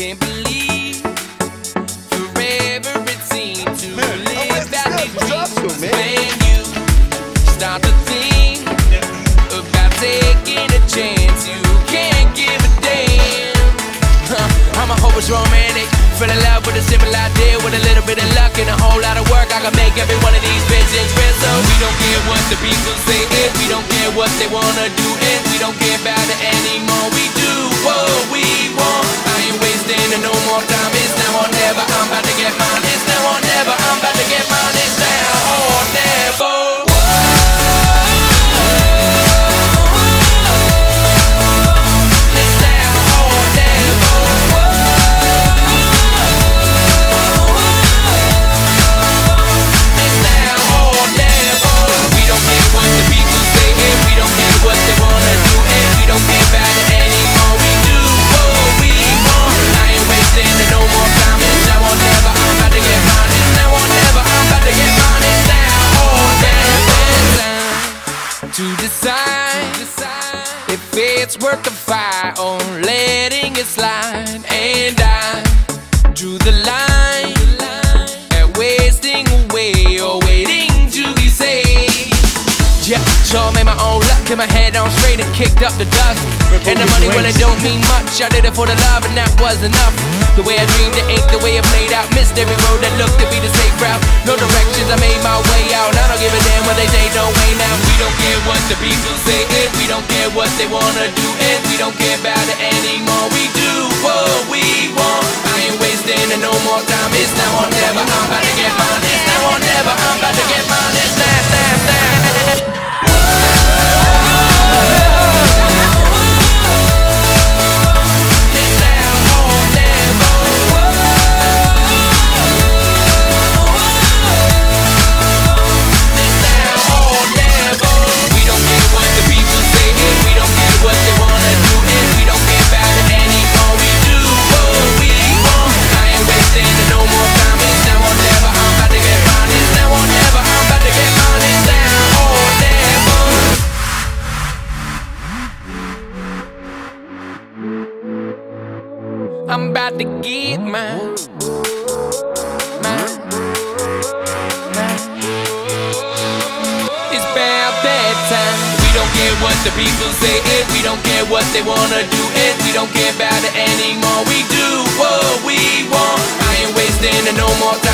can't believe forever it seemed to live that dreams when you start to think about taking a chance. You can't give a damn. Huh, I'm a hopeless romantic. Fell in love with a simple idea with a little bit of luck and a whole lot of work. I can make every one of these visions real. So we don't care what the people say, and we don't care what they wanna do, and we don't care about it anymore. I'm Decide if it's worth the fight or letting it slide. And I drew the line at wasting away or waiting to be saved. Yeah, so I made my own luck, kept my head on straight and kicked up the dust. And the money, well, it don't mean much. I did it for the love, and that was enough. The way I dreamed, it ain't the way it played out. Missed every road that looked to be the safe route. No directions, I made my way out. I don't give a damn what they say, no way now. We don't care what the people say, and we don't care what they wanna do, and we don't care about it anymore. We do I'm about to get mine. mine. It's about that time. We don't care what the people say, and we don't care what they wanna do, and we don't care about it anymore. We do what we want. I ain't wasting no more time.